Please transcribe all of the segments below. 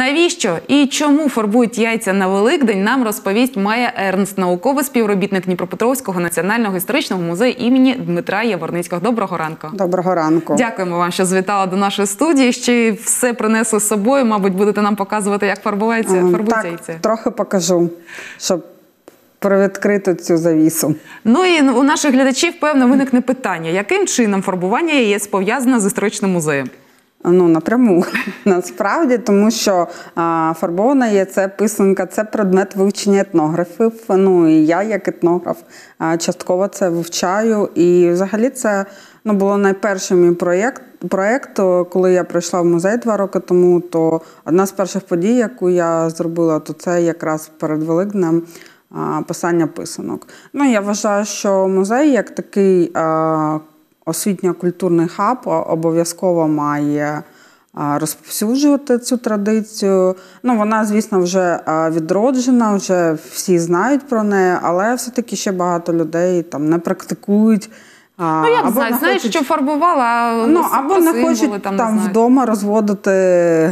Навіщо і чому фарбують яйця на Великдень? Нам розповість Майя Ернст, науковий співробітник Дніпропетровського національного історичного музею імені Дмитра Яворницького. Доброго ранку. Доброго ранку. Дякуємо вам, що звітали до нашої студії. Ще все принесли з собою. Мабуть, будете нам показувати, як фарбується Ем, фарбують так, яйця. Трохи покажу, щоб привідкрити цю завісу. Ну і у наших глядачів певно виникне питання, яким чином фарбування яєць пов'язане з історичним музеєм? Ну, напряму насправді, тому що а, фарбована яйце, писанка це предмет вивчення етнографів. Ну і я, як етнограф, а, частково це вивчаю. І взагалі це ну, було найперший мій проєкт. Проєкт, коли я прийшла в музей два роки тому, то одна з перших подій, яку я зробила, то це якраз перед Великднем писання писанок. Ну, я вважаю, що музей як такий а, освітньо-культурний хаб обов'язково має розповсюджувати цю традицію. Ну, вона, звісно, вже відроджена, вже всі знають про неї, але все-таки ще багато людей там не практикують. а, Ну, як або знають, не хочуть- що фарбувала, Ну, або не хочуть там, не вдома розводити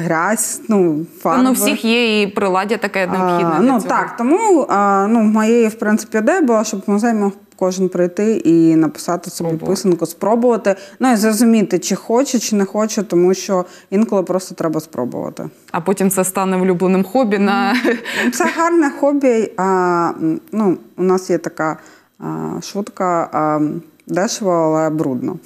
грязь, ну, фарби. Ну, у всіх є і приладдя таке необхідне. А, для ну цього. так, тому а, ну, моєї, в принципі, ідея була, щоб музей мог кожен прийти і написати собі Спробувати. писанку, спробувати. Ну і зрозуміти, чи хоче, чи не хоче, тому що інколи просто треба спробувати. А потім це стане улюбленим хобі на Це гарне хобі. А, ну, у нас є така а, шутка. А, Дешево, але брудно.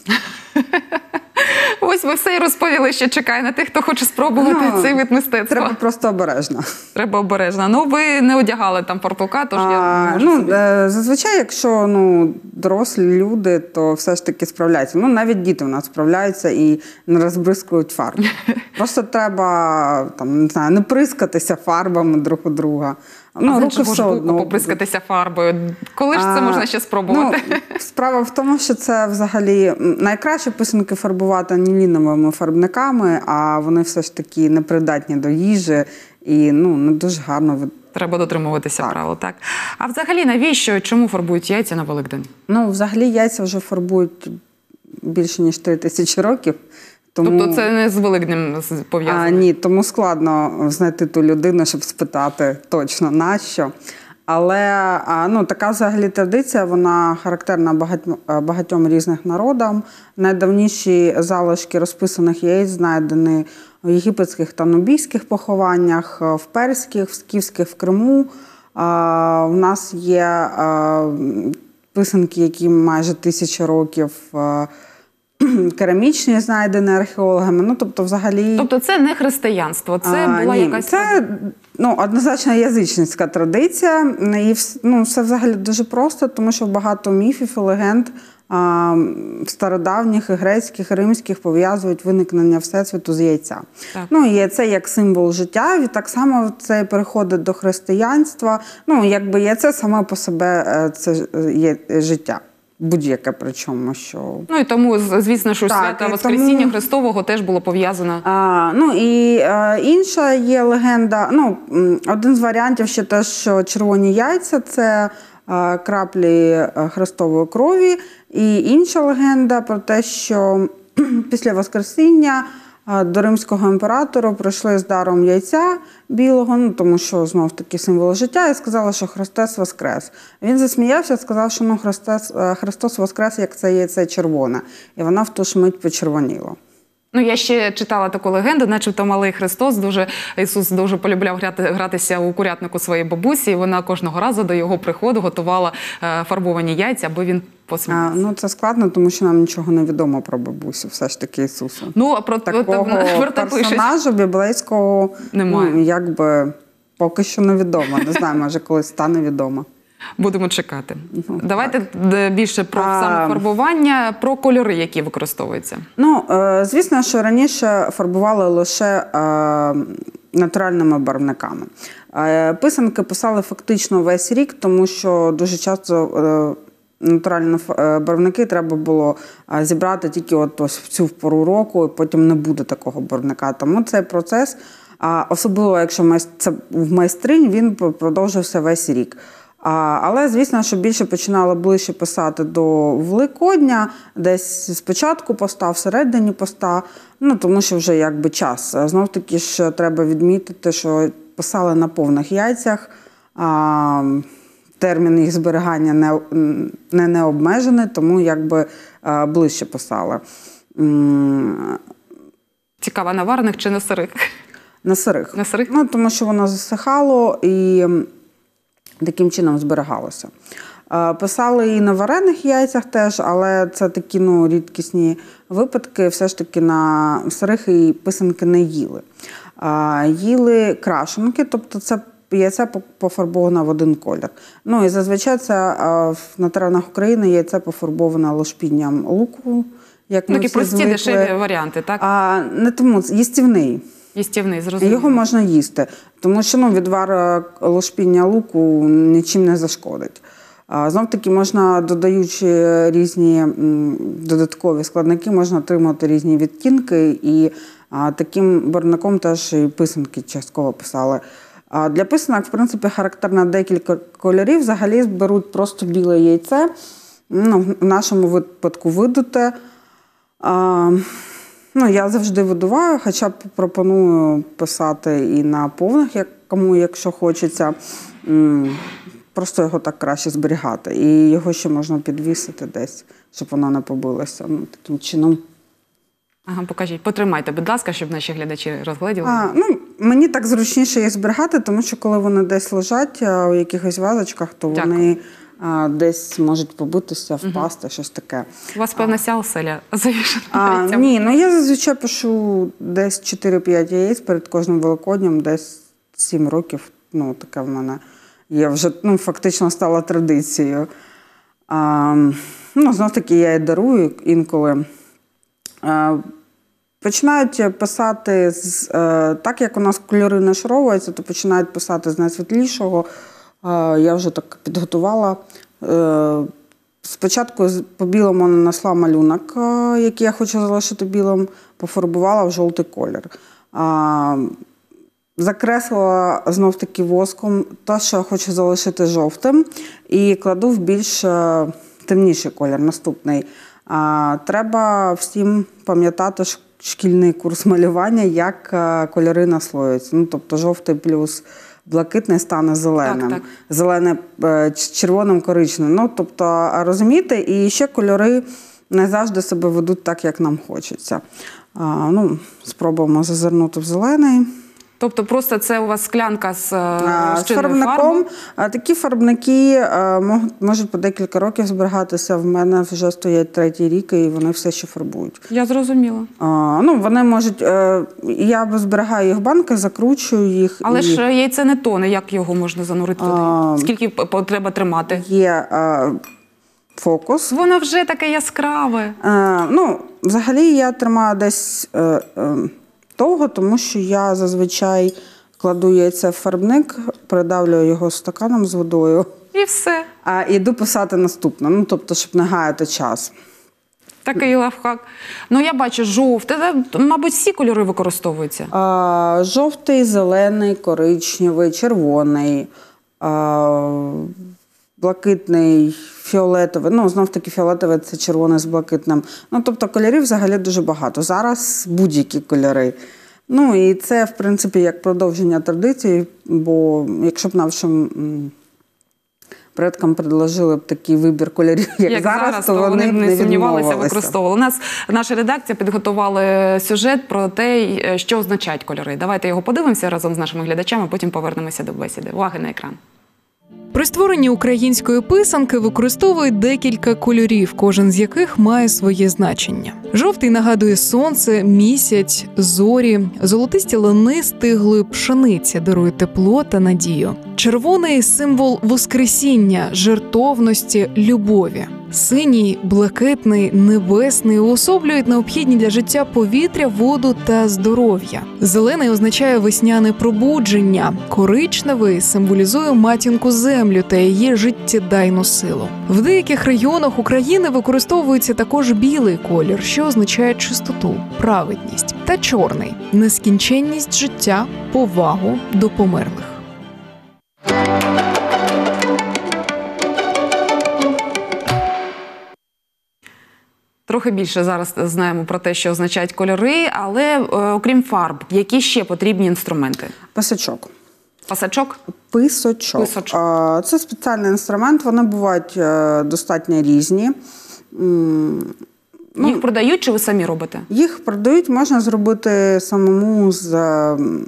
Ось ви все і розповіли, що чекає на тих, хто хоче спробувати Ну, цей вид мистецтва. Треба просто обережно. Треба обережно. Ну ви не одягали там фартука, тож я А, можу ну, собі. е, зазвичай, якщо ну, дорослі люди, то все ж таки справляються. Ну, навіть діти у нас справляються і не розбризкують фарбу. Просто треба там, не знаю, не прискатися фарбами друг у друга. Ну, а руки все одно. поприскатися фарбою. Коли ж це А, можна ще спробувати? Ну, справа в тому, що це взагалі найкраще писанки фарбувати аніліновими фарбниками, а вони все ж таки непридатні до їжі і ну, не дуже гарно від- Треба дотримуватися Так. правил. Так а взагалі навіщо чому фарбують яйця на Великдень? Ну, взагалі яйця вже фарбують більше ніж три тисячі років. Тому... Тобто це не з а, пов'язано. ні, тому складно знайти ту людину, щоб спитати точно нащо. Але а, ну, така взагалі традиція, вона характерна багатьом, багатьом різних народам. Найдавніші залишки розписаних яєць знайдені в єгипетських та нубійських похованнях, в перських, в скіфських в Криму. А, у нас є а, писанки, які майже тисячу років. а, Керамічні знайдені археологами. Ну, тобто, взагалі. Тобто це не християнство, це А, була ні, якась Це ну, однозначно язичницька традиція. І ну, все взагалі дуже просто, тому що багато міфів і легенд стародавніх, і грецьких, і римських пов'язують виникнення Всесвіту з яйця. Так. Ну, і яйце як символ життя, і так само це переходить до християнства. Ну, якби яйце саме по себе е, це е, є життя. Будь-яке причому, що Ну і тому, звісно, що Так, свята Воскресіння тому- Христового теж було пов'язано. Ну і а, інша є легенда. Ну, один з варіантів ще те, що червоні яйця це е, краплі е, хрестової крові. І інша легенда про те, що після Воскресіння е, до римського імператора прийшли з даром яйця білого, ну тому що знов таки символ життя, і сказали, що Христос Воскрес. Він засміявся, сказав, що ну Христос, е, Христос Воскрес, як це яйце червоне. І вона в ту ж мить почервоніла. Ну, я ще читала таку легенду, начебто малий Христос дуже Ісус дуже полюбляв грати, гратися у курятнику своєї бабусі, і вона кожного разу до його приходу готувала е, фарбовані яйця, аби він посміявся. ну це складно, тому що нам нічого не відомо про бабусю, все ж таки Ісуса. Ну, а про Такого Верта пише. персонажа біблейського Немає. Ну, якби поки що невідомо. Не знаю, може колись стане відомо. Будемо чекати. Давайте е, більше про А. саме фарбування, про кольори, які використовуються. Ну, е, звісно, що раніше фарбували лише е, натуральними барвниками. Е, писанки писали фактично весь рік, тому що дуже часто. Натуральні барвники треба було зібрати тільки от ось в цю пору року, і потім не буде такого барвника. Тому цей процес, особливо якщо це в майстринь, він продовжився весь рік. А, але, звісно, що більше починала ближче писати до Великодня, десь спочатку поста, всередині поста, ну тому що вже якби час. Знов таки ж треба відмітити, що писали на повних яйцях. А, термін їх зберігання не, не, не обмежений, тому якби а, ближче писали. Цікаво, на варених чи на сирих? На сирих. На сирих? Ну, тому що воно засихало і таким чином зберігалося. Е, Писали і на варених яйцях теж, але це такі ну, рідкісні випадки. Все ж таки на сирих і писанки не їли. Е, Їли крашенки, тобто це яйце по- пофарбоване в один колір. Ну і зазвичай це е, на теренах України яйце пофарбоване лошпінням луку. Як ми Такі всі прості, звикли. дешеві варіанти, так? А, не тому, їстівний. Їстівний, зрозуміло. Його можна їсти, тому що ну, відвар е, лушпіння луку нічим не зашкодить. Знов таки можна, додаючи різні додаткові складники, можна отримати різні відтінки, і таким барвником теж і писанки частково писали. Для писанок, в принципі, характерно декілька кольорів. Взагалі беруть просто біле яйце, ну, в нашому випадку видуте. Ну, я завжди видуваю, хоча б пропоную писати і на повних, як кому, якщо хочеться. Просто його так краще зберігати. І його ще можна підвісити десь, щоб воно не побилося. Ну, таким чином. Ага, покажіть, потримайте, будь ласка, щоб наші глядачі розгледіли. А, ну, мені так зручніше їх зберігати, тому що коли вони десь лежать у якихось вазочках, то Дякую. вони а, десь можуть побитися, впасти, щось таке. У вас, певно, вся оселя завішена. А, яйцями. ні, ну я зазвичай пишу десь 4-5 яєць перед кожним великоднем, десь 7 років. Ну, таке в мене є вже ну, фактично стала традицією. А, ну, знов таки я і дарую інколи. А, Починають писати з е, так, як у нас кольори нашаровуються, то починають писати з найсвітлішого. Я вже так підготувала. Е, спочатку по білому нанесла малюнок, е, який я хочу залишити білим, пофарбувала в жовтий колір. Закреслила знов таки воском те, що я хочу залишити жовтим, і кладу в більш е, темніший колір, наступний. Треба всім пам'ятати шкільний курс малювання, як кольори наслоюються. Ну, тобто жовтий плюс блакитний стане зеленим, Так, так. зелене е, червоним коричневим. Ну, тобто, розумієте, і ще кольори не завжди себе ведуть так, як нам хочеться. А, ну, спробуємо зазирнути в зелений. Тобто просто це у вас склянка з, е, З фарбником фарбою? а, такі фарбники можуть по декілька років зберігатися. В мене вже стоять третій рік, і вони все ще фарбують. Я зрозуміла. А, ну, вони можуть. е, Я зберігаю їх в банки, закручую їх. Але і ж яйце не тоне, як його можна занурити туди? Скільки треба тримати? є е, фокус. Воно вже таке яскраве. Е, ну, взагалі я тримаю десь е, е, довго, тому що я зазвичай кладу яйце в фарбник, придавлюю його стаканом з водою. І все. А іду писати наступне, ну тобто, щоб не гаяти час. Такий лайфхак. Ну, я бачу жовте. Мабуть, всі кольори використовуються. А, жовтий, зелений, коричневий, червоний, а, блакитний, фіолетовий. Ну, знов таки фіолетовий це червоний з блакитним. Ну, тобто кольорів взагалі дуже багато. Зараз будь-які кольори. Ну і це, в принципі, як продовження традиції, бо якщо б нашим предкам предложили б такий вибір кольорів, як, зараз, то вони б не сумнівалися, використовували. У нас наша редакція підготувала сюжет про те, е, що означають кольори. Давайте його подивимося разом з нашими глядачами, потім повернемося до бесіди. Уваги на екран. При створенні української писанки використовують декілька кольорів, кожен з яких має своє значення. Жовтий нагадує сонце, місяць, зорі, золотисті лани стиглої пшениці дарує тепло та надію. Червоний символ воскресіння, жертовності, любові. Синій, блакитний, небесний уособлюють необхідні для життя повітря, воду та здоров'я. Зелений означає весняне пробудження. Коричневий символізує матінку землю та її життєдайну силу. В деяких регіонах України використовується також білий колір, що означає чистоту, праведність, та чорний нескінченність життя, повагу до померлих. Трохи більше зараз знаємо про те, що означають кольори, але е, окрім фарб, які ще потрібні інструменти? Писачок. Пасачок? Писочок. Писочок. А, Це спеціальний інструмент, вони бувають е, достатньо різні. М, Ну, Їх продають чи ви самі робите? Їх продають, можна зробити самому з м,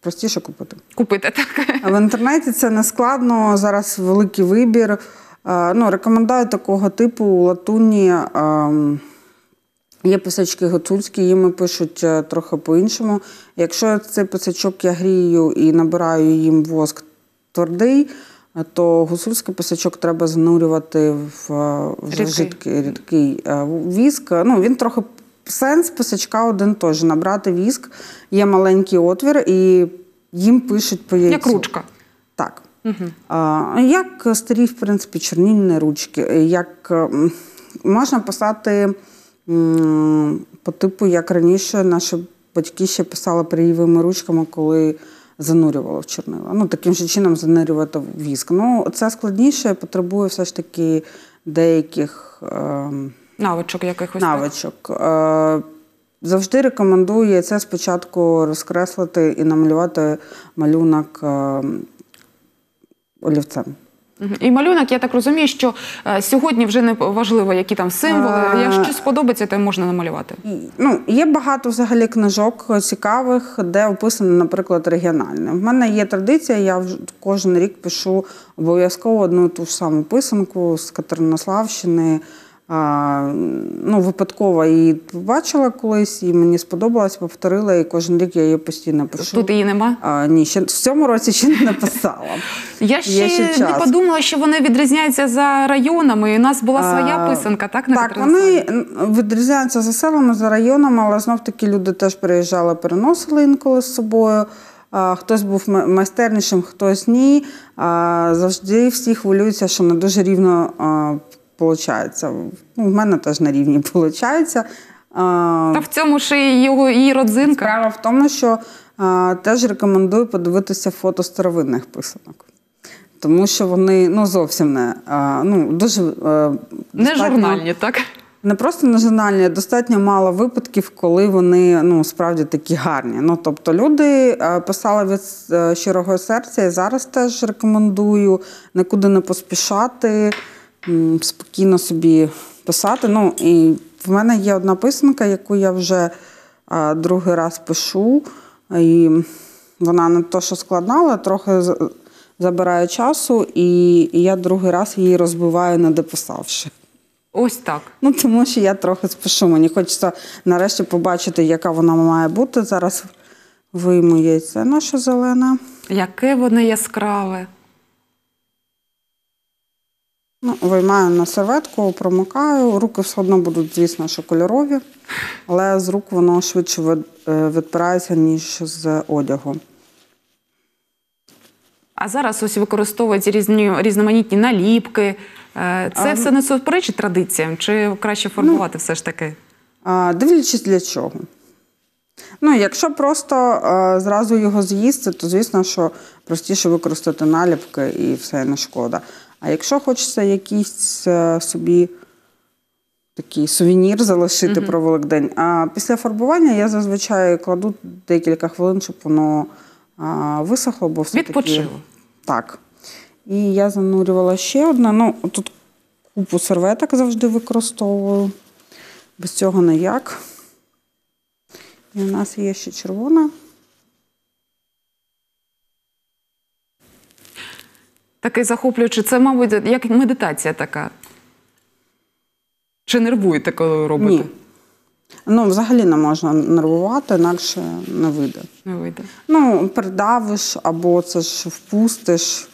простіше купити. Купити так. В інтернеті це не складно. Зараз великий вибір. Е, Ну, рекомендую такого типу латунні. ем, Є писачки гуцульські, їми пишуть е, трохи по-іншому. Якщо цей писачок я грію і набираю їм воск твердий, е, то гуцульський писачок треба занурювати в вже Рідкий. жидкий рідкий віск. Ну, він трохи сенс писачка один теж. Набрати віск, є маленький отвір, і їм пишуть по яйцю. Як ручка. Так. А, як старі, в принципі, чорнільні ручки, як е, можна писати по типу, як раніше наші батьки ще писали перієвими ручками, коли занурювали в чорнила. Ну, таким же чином занурювати в віск. Ну, це складніше, потребує все ж таки деяких. Е, Навичок якихось. навичок. Е, Завжди рекомендую це спочатку розкреслити і намалювати малюнок е, олівцем. І малюнок, я так розумію, що е, сьогодні вже не важливо, які там символи. А. Якщо сподобається, то можна намалювати. Ну, є багато взагалі книжок цікавих, де описано, наприклад, регіональне. В мене є традиція, я вже кожен рік пишу обов'язково одну і ту ж саму писанку з Катеринославщини. Ну, випадково її побачила колись, і мені сподобалось, повторила, і кожен рік я її постійно пишу. Тут її нема. А, ні, ще в цьому році ще не написала. Я ще, ще не час. подумала, що вони відрізняються за районами. І у нас була своя А, писанка, так? На Так, вони відрізняються за селами, за районами, але знов таки люди теж приїжджали, переносили інколи з собою. Хтось був ма- майстернішим, хтось ні. Завжди всі хвилюються, що не дуже рівно виходить. Ну, в мене теж на рівні виходить. Та в цьому ж і його її родзинка. Справа в тому, що а, теж рекомендую подивитися фото старовинних писанок. Тому що вони ну, зовсім не а, ну, дуже е, Не журнальні, так? не просто нежинальні, а достатньо мало випадків, коли вони ну справді такі гарні. Ну тобто люди е, писали від е, щирого серця, і зараз теж рекомендую нікуди не поспішати, спокійно собі писати. Ну і в мене є одна писанка, яку я вже другий раз пишу, і вона не то, що складна, але трохи забирає часу, і, і я другий раз її розбиваю, не дописавши. Ось так. Ну, тому що я трохи спішу. Мені хочеться нарешті побачити, яка вона має бути. Зараз вийму яйце наше зелене. Яке воно яскраве. Ну, виймаю на серветку, промикаю. Руки все одно будуть, звісно, що кольорові, але з рук воно швидше е, відпирається, ніж з одягу. А зараз ось використовують різні різноманітні наліпки. Е, Це А, все не суперечить традиціям, чи краще формувати все ж таки? А, дивлячись для чого. Ну, якщо просто е, зразу його з'їсти, то звісно, що простіше використати наліпки і все не шкода. А якщо хочеться якийсь е, собі такий сувенір залишити про Великдень, а після фарбування я зазвичай кладу декілька хвилин, щоб воно а, висохло, бо все Відпочило. Так. І я занурювала ще одне. Ну, тут купу серветок завжди використовую. Без цього ніяк. І у нас є ще червона. Такий захоплюючий. Це, мабуть, як медитація така. Чи нервуєте, коли робите? Ні. Ну, взагалі не можна нервувати, інакше не вийде. Не вийде. Ну, придавиш або це ж впустиш.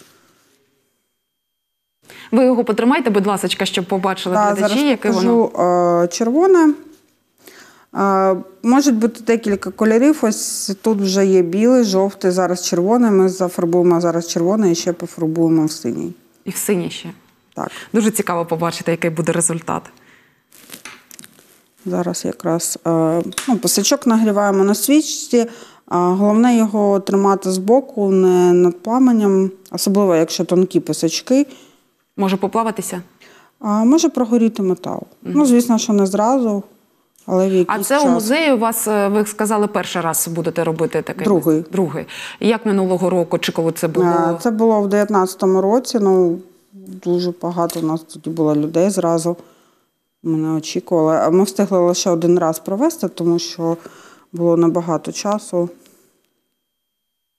Ви його потримайте, будь ласка, щоб побачили Та, глядачі, зараз яке воно. покажу е, червоне. Можуть бути декілька кольорів. Ось тут вже є білий, жовтий, зараз червоний. Ми зафарбуємо зараз червоний і ще пофарбуємо в синій. І в синій ще. Так, Дуже цікаво побачити, який буде результат. зараз якраз е, ну, писачок нагріваємо на свічці. Головне його тримати збоку, не над пламенем, особливо якщо тонкі писачки. Може поплаватися? А може прогоріти метал. Ну, звісно, що не зразу, але в А це час. у музеї у вас, е, ви сказали, перший раз будете робити таке? Другий. Другий. Як минулого року, чи коли це було? Е, Це було в 19-му році. Ну, дуже багато у нас тоді було людей зразу. Ми не очікували. А Ми встигли лише один раз провести, тому що було небагато часу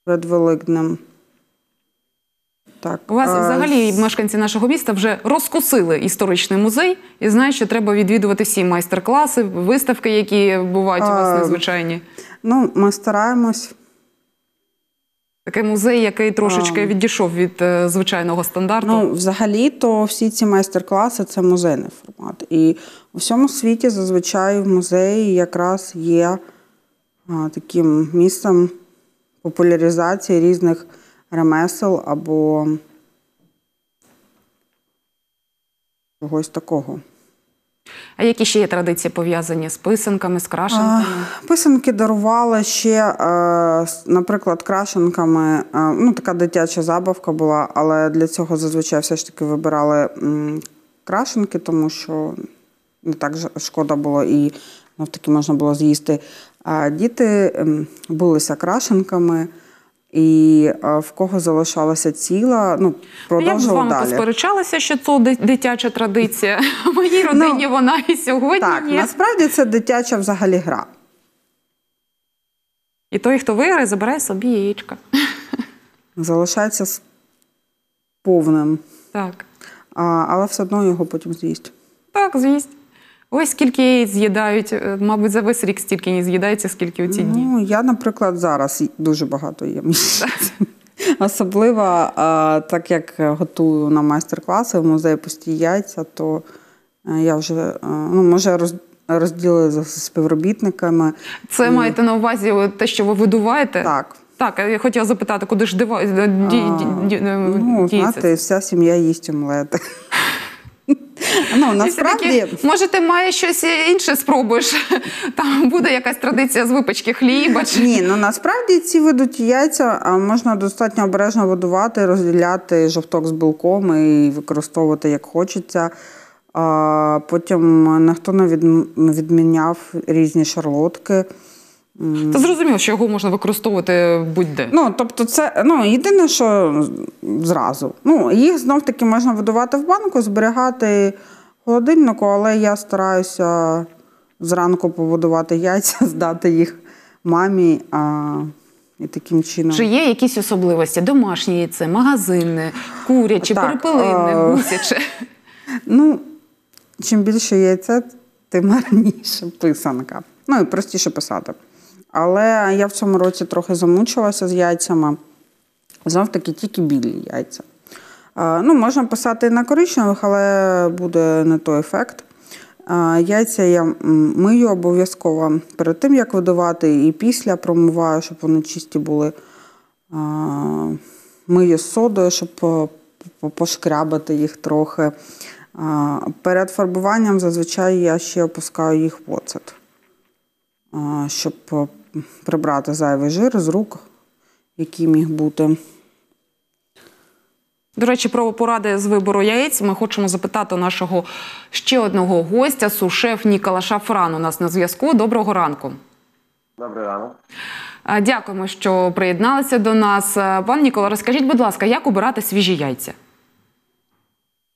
перед Великднем. Так, У вас е, взагалі мешканці нашого міста вже розкусили історичний музей і знають, що треба відвідувати всі майстер-класи, виставки, які бувають у вас А, незвичайні. Ну, ми стараємось. Такий музей, який трошечки відійшов від е, звичайного стандарту. Ну, взагалі, то всі ці майстер-класи це музейний формат. І у всьому світі зазвичай в музеї якраз є таким місцем популяризації різних ремесел або чогось такого. А які ще є традиції пов'язані з писанками, з крашенками? Писанки дарували ще, е, наприклад, крашенками. е, Ну, така дитяча забавка була, але для цього зазвичай все ж таки вибирали крашенки, тому що не так шкода було і навтаки можна було з'їсти. А діти билися крашенками, і е, в кого залишалася ціла, ну, Я б з вами далі. посперечалася, що це дитяча традиція. В моїй родині вона і сьогодні Так, є. насправді це дитяча взагалі гра. І той, хто виграє, забирає собі яєчка. Залишається з повним. Так. А, але все одно його потім з'їсть. Так, з'їсть. Ось скільки яєць з'їдають, е, мабуть, за весь рік стільки не з'їдається, скільки у ці дні. Ну, я, наприклад, зараз дуже багато їм. Особливо, так як готую на майстер-класи в музеї пусті яйця, то е, я вже е, ну, може роз, розділили з співробітниками. Це маєте на увазі те, що ви видуваєте? Так. Так, я хотіла запитати, куди ж дива... ді... Ну, діється знаєте, вся сім'я їсть омлети. Ну, насправді, може, ти маєш щось інше спробуєш? Там буде якась традиція з випечки хліба. Чи... Ні, ну насправді ці видуті яйця можна достатньо обережно видувати, розділяти жовток з білком і використовувати як хочеться. Потім ніхто не відміняв різні шарлотки. Та зрозуміло, що його можна використовувати будь-де. Ну, тобто, це ну, єдине, що зразу. Ну, їх знов таки можна видавати в банку, зберігати в холодильнику, але я стараюся зранку повидувати яйця, здати їх мамі. А, і таким чином. Чи є якісь особливості? Домашнє яйце, магазинне, куряче, Так, перепелине, е, гусяче. Ну, чим більше яйця, тим гарніше писанка. Ну і простіше писати. Але я в цьому році трохи замучилася з яйцями. Знов таки тільки білі яйця. Ну, можна писати на коричневих, але буде не той ефект. Яйця я мию обов'язково перед тим, як видавати, і після промиваю, щоб вони чисті були. Мию з содою, щоб по- по- пошкрябати їх трохи. Перед фарбуванням зазвичай я ще опускаю їх в оцет, щоб прибрати зайвий жир з рук, який міг бути. До речі, про поради з вибору яєць ми хочемо запитати нашого ще одного гостя, сушеф Нікола Шафран. У нас на зв'язку. Доброго ранку. Добрий ранок. Дякуємо, що приєдналися до нас. Пан Нікола, розкажіть, будь ласка, як обирати свіжі яйця?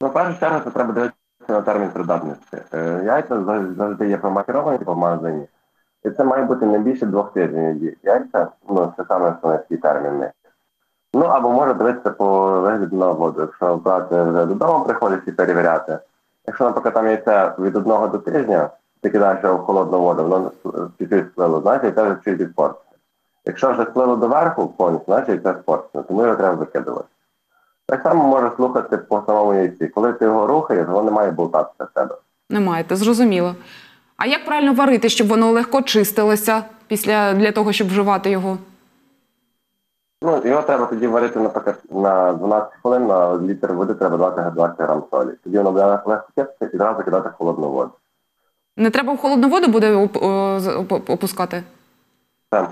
Ну, першу чергу, це треба дивитися на термін придатності. Е, Яйця завжди- завжди є промаркіровані по магазині. І це має бути не більше двох тижнів яйця, ну це саме основний термін. Ну або може дивитися по вигляду на воду. Якщо брати вже додому приходить і перевіряти. Якщо, наприклад, там яйце від одного до тижня, ти кидаєш його в холодну воду, воно чуть-чуть сплило, значить це вже чуть відпортиться. Якщо вже сплило доверху повністю, значить це спортне, тому його треба викидувати. Так само можеш слухати по самому яйці. Коли ти його рухаєш, воно не має болтатися в тебе. Не маєте, зрозуміло. А як правильно варити, щоб воно легко чистилося після для того, щоб вживати його? Ну, його треба тоді варити, наприклад, на 12 хвилин на літр води треба дати 20 грам солі. Тоді воно буде легко кипити і одразу кидати в холодну воду. Не треба в холодну воду буде оп- оп- опускати? Все.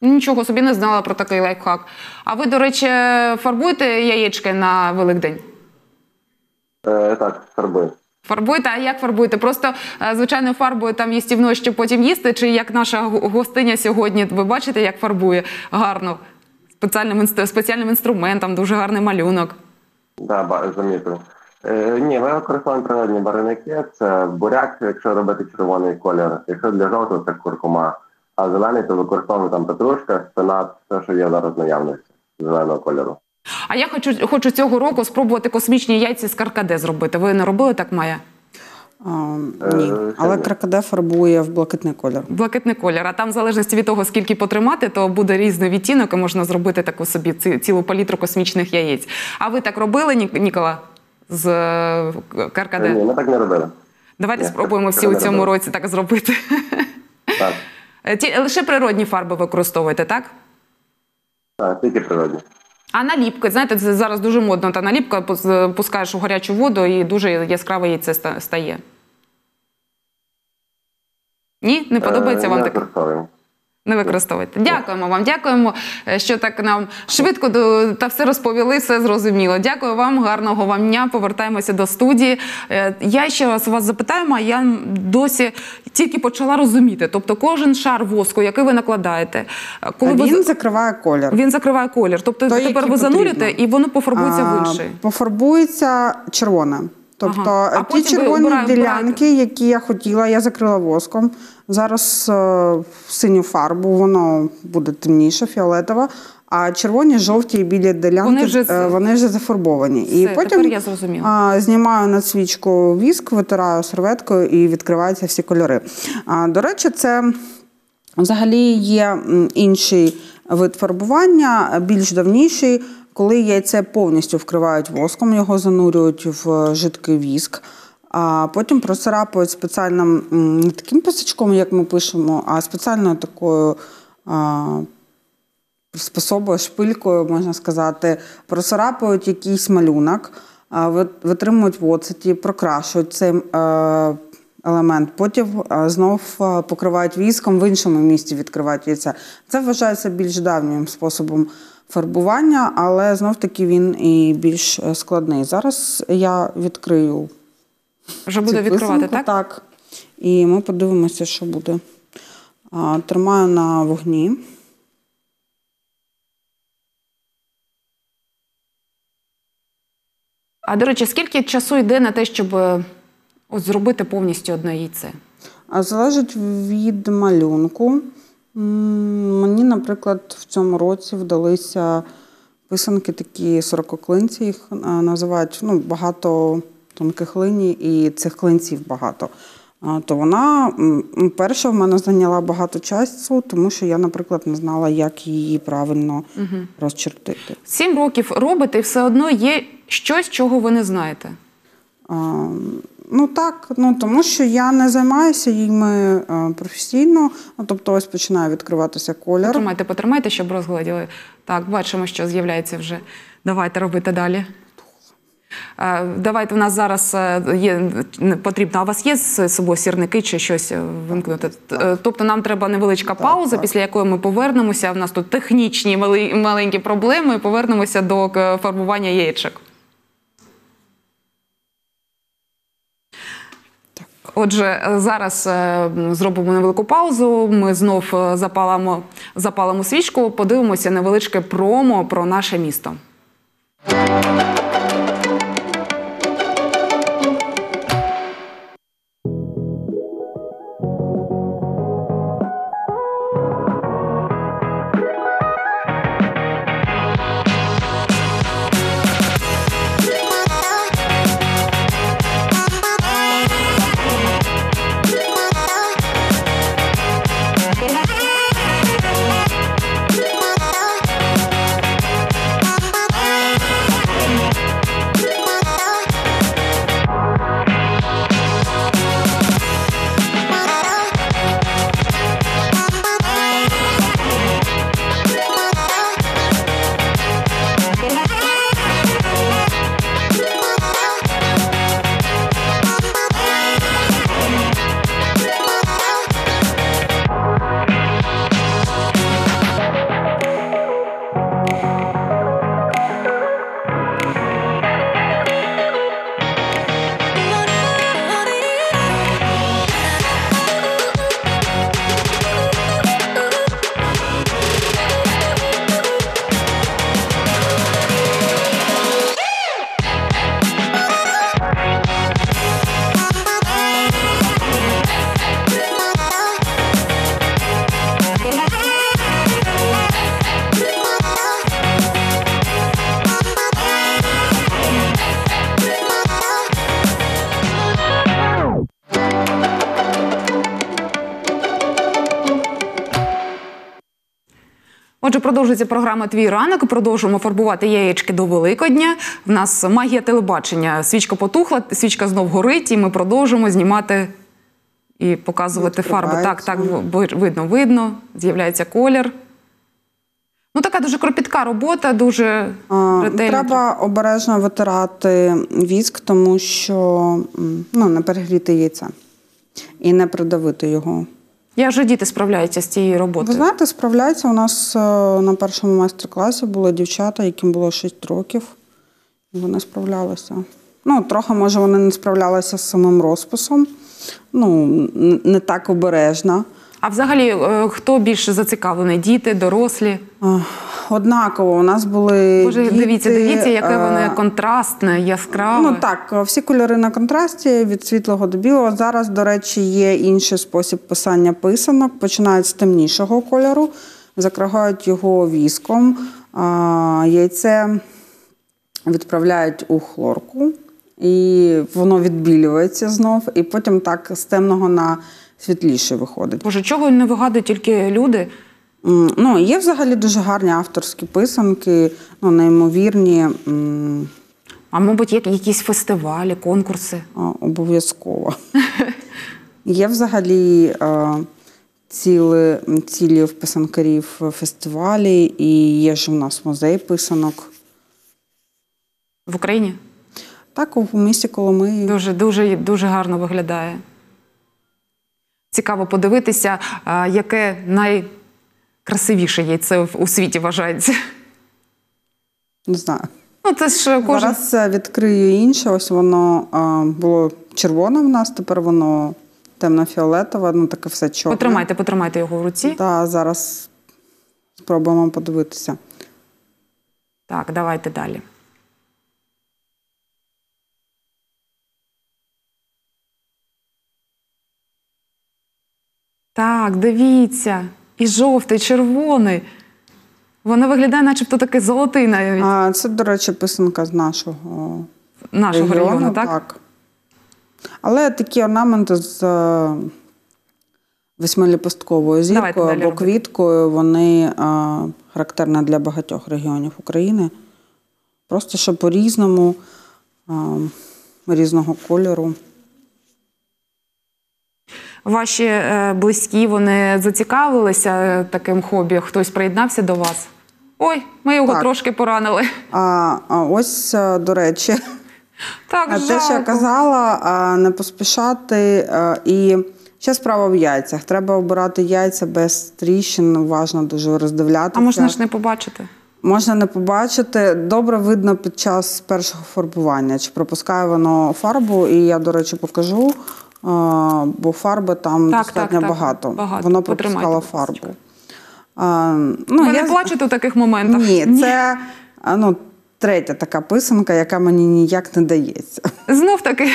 Нічого собі не знала про такий лайфхак. А ви, до речі, фарбуєте яєчки на Великдень? Е, так, фарбую. Фарбуєте, а як фарбуєте? Просто е, звичайною фарбою там їстівною, щоб потім їсти, чи як наша гостиня сьогодні, ви бачите, як фарбує гарно, спеціальним, спеціальним інструментом, дуже гарний малюнок. Да, замітив. Е, ні, ми використовуємо природні барвники. Це буряк, якщо робити червоний колір. Якщо для жовтого, це куркума. А зелений, то використовуємо там петрушка, спинат, все, що є зараз наявності зеленого кольору. А я хочу, хочу цього року спробувати космічні яйця з каркаде зробити. Ви не робили так, Майя? А, ні. Е, Але ні. крокоде фарбує в блакитний колір. Блакитний колір. А там, в залежності від того, скільки потримати, то буде різний відтінок, і можна зробити таку собі ці- цілу палітру космічних яєць. А ви так робили, Ні- Нікола? З е, Е, каркаде? ні, ми так не робили. Давайте Ні, спробуємо всі у цьому робили. році так зробити. Так, Е, Ті, лише природні фарби використовуєте, так? так тільки природні. А наліпки, знаєте, це зараз дуже модно. Та наліпка пускаєш у гарячу воду і дуже яскраве їй це стає. Ні? Не подобається Е, вам не таке? Не використовуйте. Дякуємо вам. Дякуємо, е, що так нам швидко та все розповіли, все зрозуміло. Дякую вам, гарного вам дня. Повертаємося до студії. Е, Я ще раз вас запитаю, а я досі тільки почала розуміти. Тобто, кожен шар воску, який ви накладаєте, е, коли Він з- закриває колір. він закриває колір. Тобто Той, тепер ви потрібно. і воно пофарбується в інший. Пофарбується червоне. Тобто Ага. А ті червоні ділянки, які я хотіла, я закрила воском. Зараз е, синю фарбу, воно буде темніше, фіолетова. А червоні, жовті і білі ділянки Вони вже е, вони вже зафарбовані. і потім я зрозуміла. а, знімаю на свічку віск, витираю серветкою і відкриваються всі кольори. А, до речі, це взагалі є інший вид фарбування, більш давніший, коли яйце повністю вкривають воском, його занурюють в жидкий віск. А потім процарапують спеціальним не таким писачком, як ми пишемо, а спеціальною такою а, способою, шпилькою, можна сказати, процарапують якийсь малюнок, витримують в оцеті, прокрашують цей е, елемент, потім е, знов е, покривають віском, в іншому місці відкривають яйця. Це вважається більш давнім способом фарбування, але знов таки він і більш е, складний. Зараз я відкрию Вже буде відкривати, так? Так. І ми подивимося, що буде. Тримаю на вогні. А до речі, скільки часу йде на те, щоб е, зробити повністю одне яйце? А Залежить від малюнку. Мені, наприклад, в цьому році вдалися писанки такі сорококлинці, їх е, називають ну, багато тонких линій, і цих клинців багато. То вона м, перша в мене зайняла багато часу, тому що я, наприклад, не знала, як її правильно розчертити. Сім років робите, і все одно є щось, чого ви не знаєте. А, Ну так, ну тому що я не займаюся їми е, професійно. Ну, тобто, ось починає відкриватися колір. Потримайте, потримайте, щоб розгладіли. Так, бачимо, що з'являється вже. Давайте робити далі. Е, Давайте у нас зараз е, є потрібно. А у вас є з собою сірники чи щось вимкнути? Т- е, Тобто нам треба невеличка пауза, так. після якої ми повернемося. У нас тут технічні маленькі проблеми. Повернемося до фарбування яєчок. Отже, е, зараз е, зробимо невелику паузу. Ми знов е, запалимо, запалимо свічку, подивимося невеличке промо про наше місто. Продовжується програма Твій ранок. Продовжуємо фарбувати яєчки до Великодня. В нас магія телебачення. Свічка потухла, свічка знов горить, і ми продовжуємо знімати і показувати фарби. Так, так, видно, видно. З'являється колір. Ну, така дуже кропітка робота, дуже ретельна. Треба обережно витирати віск, тому що ну, не перегріти яйце і не придавити його. Як же діти справляються з цією роботою? Ви знаєте, справляється. У нас е, на першому майстер-класі були дівчата, яким було 6 років. Вони справлялися. Ну, трохи, може, вони не справлялися з самим розписом. Ну, не так обережно. А взагалі, е, хто більше зацікавлений? Діти, дорослі? Е, Однаково, у нас були. Боже, діти, дивіться, дивіться, яке е, воно контрастне, яскраве. Ну так, всі кольори на контрасті від світлого до білого. Зараз, до речі, є інший спосіб писання писанок. Починають з темнішого кольору, закривають його віском, яйце відправляють у хлорку, і воно відбілюється знов, і потім так з темного на світліше виходить. Боже, чого не вигадують тільки люди? Ну, є взагалі дуже гарні авторські писанки, ну, неймовірні. А мабуть, є якісь фестивалі, конкурси. Обов'язково. Є взагалі е, ціли, цілі в писанкарів фестивалі, і є ж у нас музей писанок. В Україні Так, у місті Коломиї. дуже, дуже, дуже гарно виглядає. Цікаво подивитися, яке найкрасивіше яйце у світі вважається. Не знаю. Ну, це ж кожен. Зараз е, відкрию інше. Ось воно е, було червоне в нас, тепер воно темно-фіолетове, ну таке все чорне. Потримайте, потримайте його в руці. Так, зараз спробуємо подивитися. Так, давайте далі. Так, дивіться. І жовтий, і червоний. Воно виглядає, начебто такий золотий навіть А, це, до речі, писанка з нашого нашого регіону, так? Але такі орнаменти з е, восьмиліпостковою зіркою або квіткою, вони е, характерні для багатьох регіонів України. Просто що по-різному, е, різного кольору. Ваші е, близькі вони зацікавилися е, таким хобі. Хтось приєднався до вас? Ой, ми його Так. трошки поранили. А, а ось, е, до речі, Так, А те, що я казала, не поспішати. І ще справа в яйцях. Треба обирати яйця без тріщин, уважно дуже роздивлятися. А можна ж не побачити? Можна не побачити. Добре видно під час першого фарбування, чи пропускає воно фарбу, і я, до речі, покажу, а, бо фарби там Так, достатньо так, так, багато. багато. Воно Потримайте, пропускало фарбу. А, ну, Ви я... не плачете у таких моментах? Ні, це а, ну, третя така писанка, яка мені ніяк не дається. Знов таки.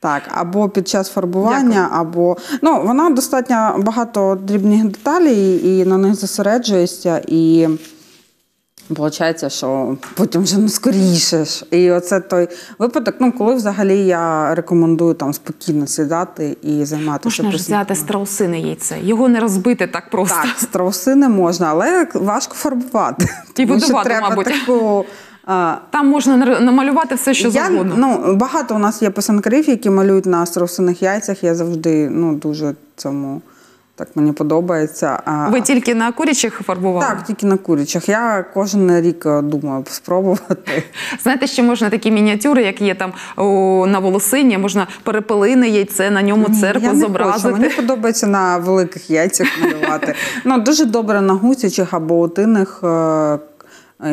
Так, або під час фарбування, або ну вона достатньо багато дрібних деталей, і на них зосереджуєшся, і виходить, що потім вже ну скоріше. ж. І оце той випадок, ну коли взагалі я рекомендую там спокійно сідати і займатися. Можна ж взяти страусине яйце. Його не розбити так просто. Так, страуси не можна, але важко фарбувати. І треба мабуть. таку. а, Там можна намалювати все, що я, завгодно. Ну, багато у нас є писанкарів, які малюють на страусиних яйцях. Я завжди ну, дуже цьому так мені подобається. Ви тільки на курячих фарбували? Так, тільки на курячих. Я кожен рік е, думаю спробувати. Знаєте, що можна такі мініатюри, як є там о, на волосині, можна перепелине яйце, на ньому церкву я не зобразити. Хочу. Мені подобається на великих яйцях малювати. ну, дуже добре на гусячих або утиних е,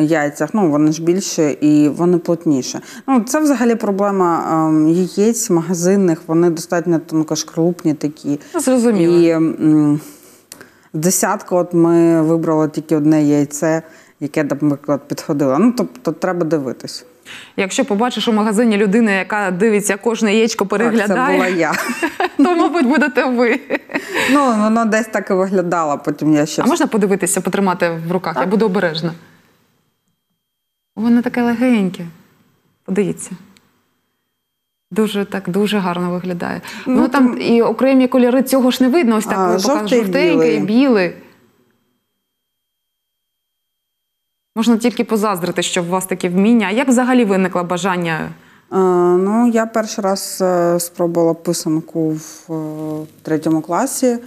яйцях. Ну, вони ж більше і вони плотніше. Ну, це взагалі проблема ем, яєць магазинних, вони достатньо тонкошкрупні такі. Ну, Зрозуміло. І десятку от ми вибрали тільки одне яйце, яке, наприклад, підходило. Ну, тобто треба дивитись. Якщо побачиш у магазині людину, яка дивиться кожне яєчко Так, це була я. то, мабуть, будете ви. Ну, воно десь так і виглядало, потім я ще А можна подивитися, потримати в руках? Я буду обережна. Воно таке легеньке. Подивіться. Дуже так дуже гарно виглядає. Ну, Ну, там і окремі кольори цього ж не видно. Ось так А, жовтий жовтенький, білий. білий. Можна тільки позаздрити, що у вас таке вміння. А як взагалі виникло бажання? Е, Ну, я перший раз е, спробувала писанку в е, третьому класі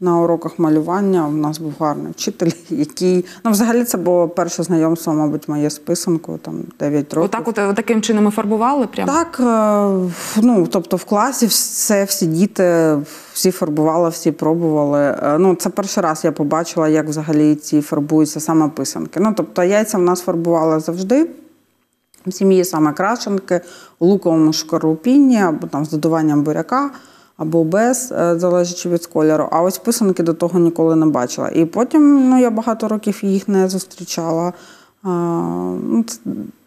на уроках малювання. У нас був гарний вчитель, який ну, взагалі це було перше знайомство, мабуть, моє з писанкою, там 9 років. Отак, от таким чином і фарбували? Прямо? Так, е, ну тобто в класі все, всі діти, всі фарбували, всі пробували. Е, Ну, це перший раз я побачила, як взагалі ці фарбуються саме писанки. Ну, тобто яйця в нас фарбували завжди. В сім'ї саме крашенки, у луковому шкарупінні, або там з додаванням буряка, або без, е, залежачи від кольору. А ось писанки до того ніколи не бачила. І потім ну, я багато років їх не зустрічала. А, ну,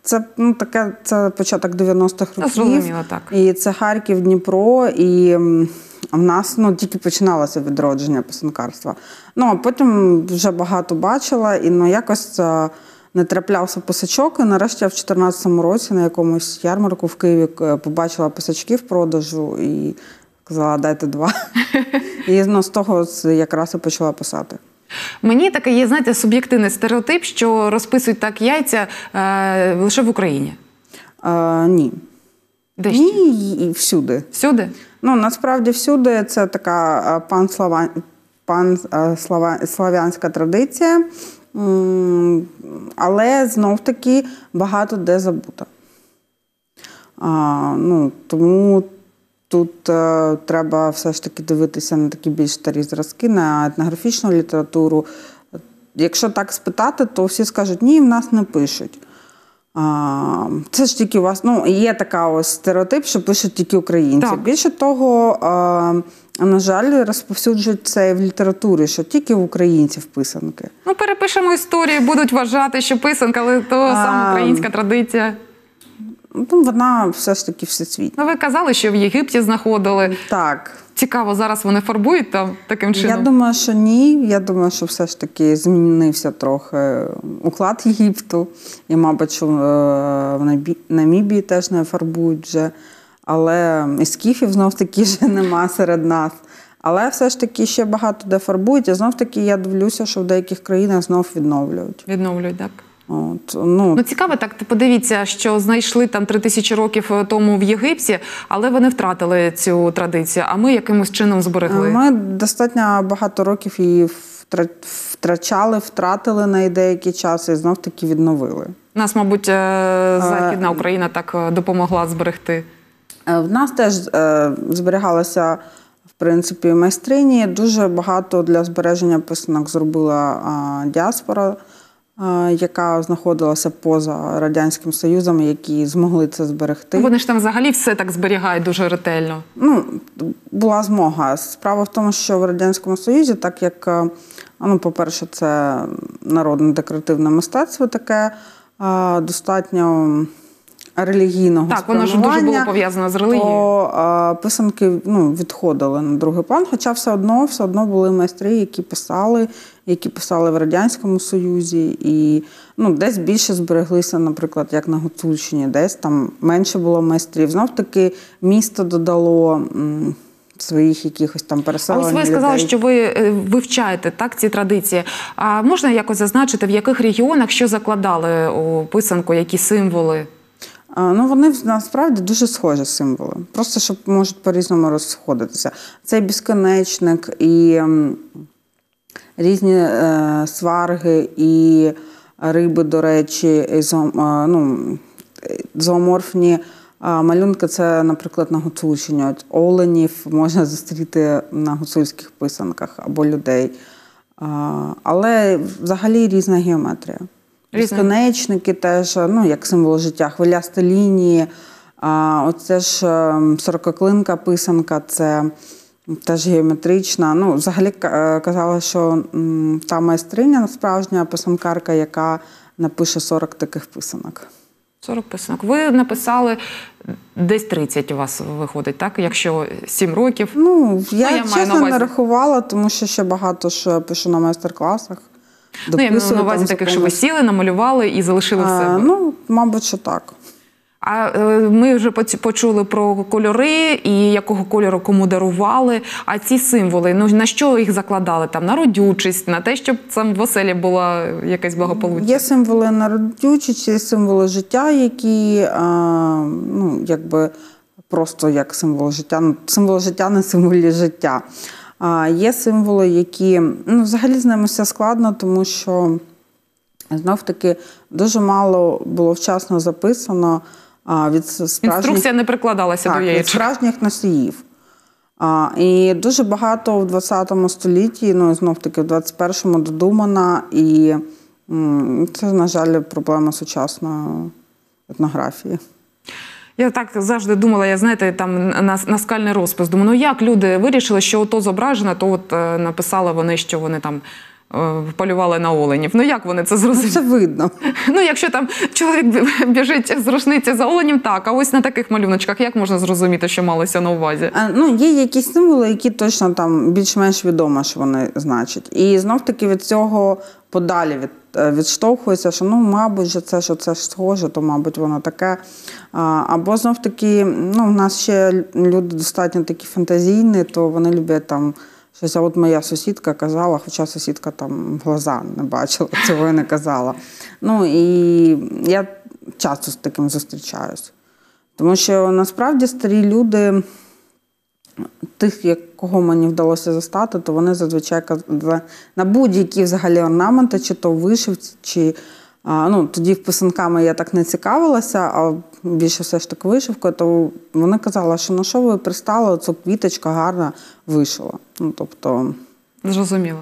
це, ну, таке, це початок 90-х років. зрозуміло, так. І це Харків, Дніпро, і в нас ну, тільки починалося відродження писанкарства. Ну, а потім вже багато бачила, і ну, якось не траплявся писачок. І нарешті я в 2014 році на якомусь ярмарку в Києві е, побачила писачки в продажу і казала, дайте два. І ну, з того якраз і почала писати. Мені такий є, знаєте, суб'єктивний стереотип, що розписують так яйця е, лише в Україні. Е, ні. Де ще? Ні, і всюди. Всюди? Ну, насправді всюди це така е, пан-слава... традиція, але знов-таки багато де забута. А, ну, тому тут е, треба все ж таки дивитися на такі більш старі зразки, на етнографічну літературу. Якщо так спитати, то всі скажуть, ні, в нас не пишуть. А, це ж тільки у вас, ну, є така ось стереотип, що пишуть тільки українці. Так. Більше того, а, на жаль, розповсюджують це і в літературі, що тільки в українців писанки. Ну, перепишемо історію, будуть вважати, що писанка, але то саме українська традиція. Ну, вона все ж таки всесвітня. Ну, ви казали, що в Єгипті знаходили. Так. Цікаво, зараз вони фарбують там таким чином. Я думаю, що ні. Я думаю, що все ж таки змінився трохи уклад Єгипту. І, мабуть, що е, в Намібії теж не фарбують вже. Але і скіфів знов таки вже нема серед нас. Але все ж таки ще багато де фарбують. І знов таки я дивлюся, що в деяких країнах знов відновлюють. Відновлюють, так. От, ну, Ну цікаво, так подивіться, що знайшли там три тисячі років тому в Єгипті, але вони втратили цю традицію. А ми якимось чином зберегли. Ми достатньо багато років її втрачали, втратили на деякий час і знов таки відновили. Нас, мабуть, е, Західна Україна так е, допомогла зберегти. Е, В нас теж е, зберігалася в принципі майстрині. Дуже багато для збереження писанок зробила а, діаспора, яка знаходилася поза радянським союзом, які змогли це зберегти. Вони ж там взагалі все так зберігають дуже ретельно. Ну, була змога. Справа в тому, що в Радянському Союзі, так як, е, ну, по-перше, це народне декоративне мистецтво таке достатньо релігійного Так, воно ж дуже було пов'язано з релігією. То е, писанки ну, відходили на другий план, хоча все одно, все одно були майстри, які писали, які писали в Радянському Союзі, і ну, десь більше збереглися, наприклад, як на Гуцульщині, десь там менше було майстрів. Знов таки місто додало своїх якихось там А переселень. ось ви сказали, людей. що ви е, вивчаєте так ці традиції. А можна якось зазначити, в яких регіонах що закладали у писанку, які символи? А, Ну, вони насправді дуже схожі символи. Просто що можуть по-різному розходитися. Це і безконечник, і різні е, сварги, і риби, до речі, зо- ну, е, зооморфні малюнки. Це, наприклад, на гуцульщині. От Оленів можна зустріти на гуцульських писанках або людей. Але взагалі різна геометрія. Різна. Безконечники теж, ну, як символ життя, хвилясті лінії. Оце ж ем, сорококлинка писанка, це теж геометрична. Ну, взагалі е, що та майстриня справжня писанкарка, яка напише 40 таких писанок. 40 писанок. Ви написали десь 30 у вас виходить, так? Якщо 7 років. Ну, я, я чесно не рахувала, тому що ще багато ж пишу на майстер-класах. Ну, я маю на увазі таких, що ви сіли, намалювали і залишили в себе. Ну, мабуть, що так. А е, ми вже почули про кольори і якого кольору кому дарували. А ці символи, ну на що їх закладали? Там на родючість, на те, щоб там в оселі була якась благополуччя. Є символи народючості, є символи життя, які ну, якби просто як символ життя. Ну, Символ життя не символі життя. А, є символи, які ну, взагалі з ними все складно, тому що знов таки дуже мало було вчасно записано від справжніх Інструкція не прикладалася так, до від справжніх носіїв. А, і дуже багато в 20 столітті, ну і знов таки в 21-му додумана, і м, це, на жаль, проблема сучасної етнографії. Я так завжди думала, я знаєте, там на, на скальний розпис. Думаю, ну як люди вирішили, що ото зображено, то от е, написали вони, що вони там полювали на оленів. Ну як вони це зрозуміли? це видно. Ну, якщо там чоловік біжить з рушниці за оленем, так. А ось на таких малюночках як можна зрозуміти, що малося на увазі? А, Ну, є якісь символи, які точно там більш-менш відомо, що вони значать. І знов таки від цього подалі від, е, відштовхується, що ну, мабуть, же це що це ж схоже, то мабуть воно таке. Або знов таки, ну, в нас ще люди достатньо такі фантазійні, то вони люблять там. Щось, а от моя сусідка казала, хоча сусідка там глаза не бачила, цього не казала. Ну і я часто з таким зустрічаюсь. Тому що насправді старі люди, тих, кого мені вдалося застати, то вони зазвичай на будь-які взагалі орнаменти, чи то вишивці, чи а, ну, тоді писанками я так не цікавилася, а більше все ж таки вишивкою, то вона казала, що на що ви пристали, оцю квіточка гарна вишила. Ну, тобто, Зрозуміло.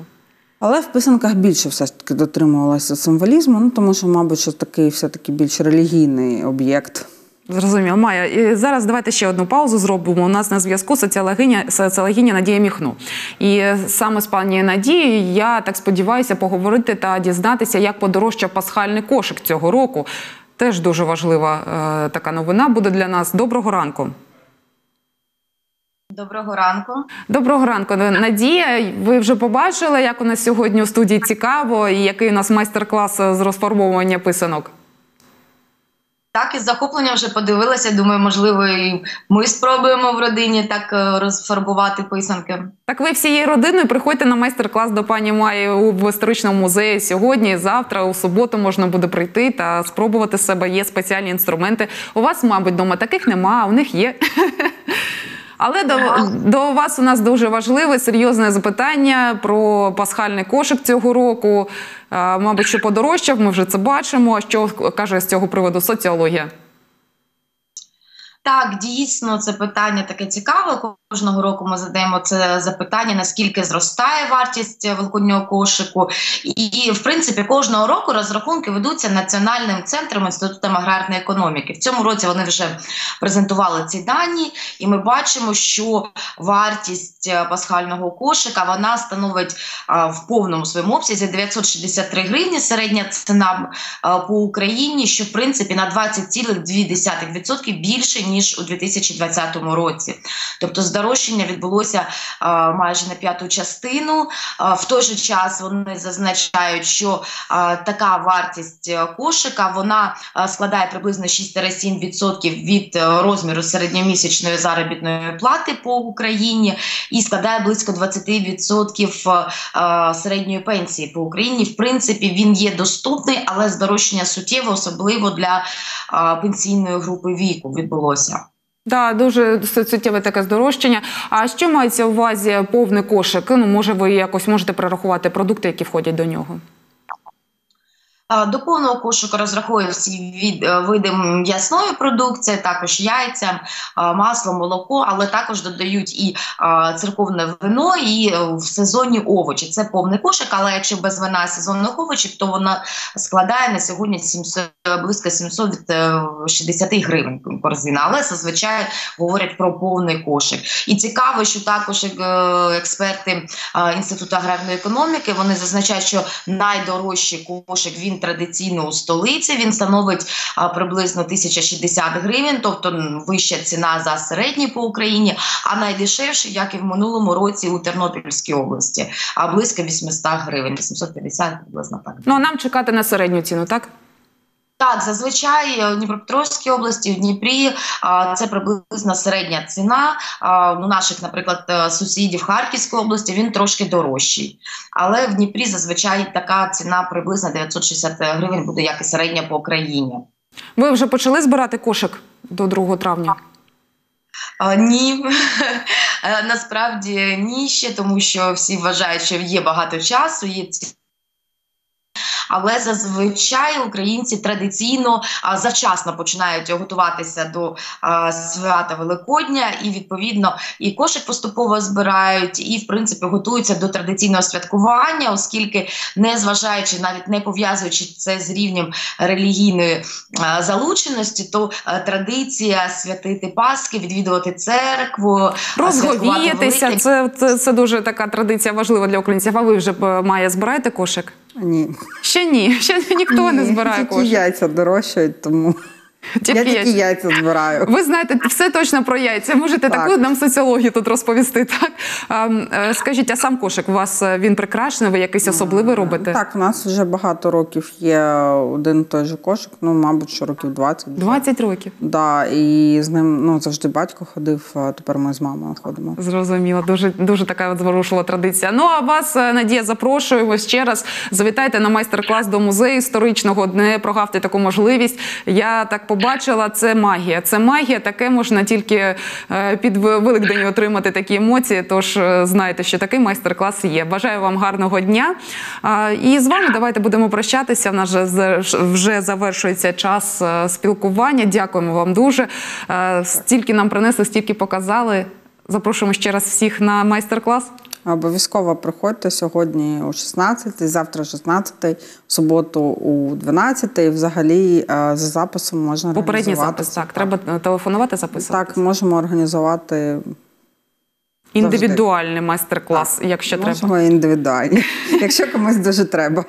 але в писанках більше все ж таки дотримувалася символізму, ну тому що, мабуть, що такий все-таки більш релігійний об'єкт. Зрозуміло. Майя, і зараз давайте ще одну паузу зробимо. У нас на зв'язку соціологиня, соціологиня Надія Міхну. І саме з пані Надією я так сподіваюся поговорити та дізнатися, як подорожчав пасхальний кошик цього року. Теж дуже важлива е, така новина буде для нас. Доброго ранку. Доброго ранку. Доброго ранку, Надія. Ви вже побачили, як у нас сьогодні у студії цікаво, і який у нас майстер-клас з розфарбовування писанок. Так, із захопленням вже подивилася. Думаю, можливо, і ми спробуємо в родині так е, розфарбувати писанки. Так ви всією родиною приходьте на майстер-клас до пані Маї в історичному музеї сьогодні, завтра, у суботу можна буде прийти та спробувати себе. Є спеціальні інструменти. У вас, мабуть, вдома таких нема, а у них є. Але до, до вас у нас дуже важливе серйозне запитання про пасхальний кошик цього року. А, Мабуть, що подорожчав, ми вже це бачимо. Що каже з цього приводу соціологія? Так, дійсно, це питання таке цікаве. Кожного року ми задаємо це запитання, наскільки зростає вартість великоднього кошику. І, в принципі, кожного року розрахунки ведуться Національним центром інститутом аграрної економіки. В цьому році вони вже презентували ці дані, і ми бачимо, що вартість е, пасхального кошика вона становить а, в повному своєму обсязі 963 гривні. Середня ціна а, по Україні, що в принципі на 20,2% більше ніж у 2020 році. Тобто здорожчання відбулося майже на п'яту частину. В той же час вони зазначають, що така вартість е, кошика вона а, складає приблизно 6-7% від е, розміру середньомісячної заробітної плати по Україні і складає близько 20% е, середньої пенсії по Україні. В принципі, він є доступний, але здорожчання суттєве, особливо для е, пенсійної групи віку відбулося. Так, дуже суттєве таке здорожчання. А що мається у увазі повний кошик? Ну, може, ви якось можете прорахувати продукти, які входять до нього? До повного кошику розраховує всі від, е, види м'ясної продукції, також яйця, е, масло, молоко, але також додають і е, церковне вино, і в сезонні овочі. Це повний кошик, але якщо без вина сезонних овочів, то вона складає на сьогодні 700, близько 760 гривень корзина. Але зазвичай говорять про повний кошик. І цікаво, що також експерти Інституту аграрної економіки вони зазначають, що найдорожчий кошик він традиційно у столиці. Він становить а, приблизно 1060 гривень, тобто вища ціна за середній по Україні, а найдешевший, як і в минулому році у Тернопільській області, а близько 800 гривень, 850 приблизно так. Ну а нам чекати на середню ціну, так? Так, зазвичай у Дніпропетровській області, в Дніпрі це приблизно середня ціна. У наших, наприклад, е, сусідів Харківської області він трошки дорожчий. Але в Дніпрі зазвичай така ціна приблизно 960 гривень буде як і середня по Україні. Ви вже почали збирати кошик до 2 травня? А, ні, Е, насправді ні ще, тому що всі вважають, що є багато часу, є ці. Але зазвичай українці традиційно завчасно починають готуватися до свята Великодня, і відповідно і кошик поступово збирають, і в принципі готуються до традиційного святкування, оскільки, не зважаючи навіть не пов'язуючи це з рівнем релігійної залученості, то традиція святити Пасхи, відвідувати церкву, Розговіятися. Це, це, це дуже така традиція важлива для українців. А ви вже е, має збираєте кошик? Ні. Ще ні, ще ніхто не Ні, збирає Тільки яйця дорожчають, тому Тільки я тільки яйця. збираю. Ви знаєте все точно про яйця. Можете Так. таку нам соціологію тут розповісти. Так е, скажіть, а сам кошик у вас е, він прикрашений? Ви якийсь особливий робите? Так, у нас вже багато років є один той же кошик, ну, мабуть, що років 20. вже. 20 років. Да, і з ним ну, завжди батько ходив, а тепер ми з мамою ходимо. Зрозуміло, дуже дуже така зворушила традиція. Ну а вас, е, Надія, запрошуємо ще раз. Завітайте на майстер-клас до музею історичного. Не прогавте таку можливість. Я так побачила, це магія. Це магія. Таке можна тільки е, під Великдень отримати такі емоції. Тож е, знайте, що такий майстер-клас є. Бажаю вам гарного дня. І з вами давайте будемо прощатися. В нас вже завершується час е, спілкування. Дякуємо вам дуже. Стільки нам принесли, стільки показали. Запрошуємо ще раз всіх на майстер-клас. Обов'язково приходьте сьогодні о 16, завтра 16, в суботу у 12. І взагалі е, за записом можна Попередній запис. Так, треба е, телефонувати, записувати. Так, можемо організувати Індивідуальний майстер-клас, якщо треба. можемо індивідуальний, якщо комусь дуже треба.